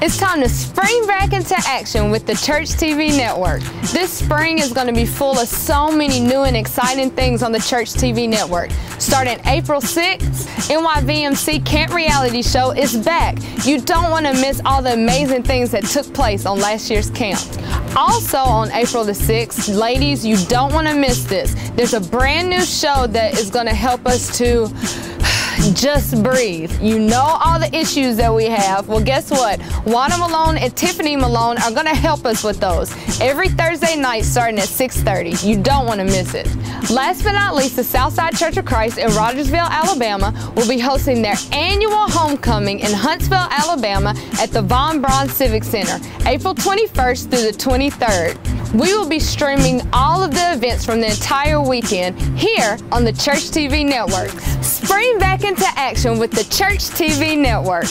It's time to spring back into action with the Church TV network. This spring is going to be full of so many new and exciting things on the Church TV network. Starting April 6th, NYVMC Camp Reality Show is back. You don't want to miss all the amazing things that took place on last year's camp. Also on April the 6th, ladies, you don't want to miss this. There's a brand new show that is going to help us to just breathe. You know all the issues that we have. Well, guess what? Wanda Malone and Tiffany Malone are going to help us with those every Thursday night starting at 6.30. You don't want to miss it. Last but not least, the Southside Church of Christ in Rogersville, Alabama will be hosting their annual homecoming in Huntsville, Alabama at the Von Braun Civic Center, April 21st through the 23rd. We will be streaming all of the events from the entire weekend here on the Church TV Network. Spring back into action with the Church TV Network.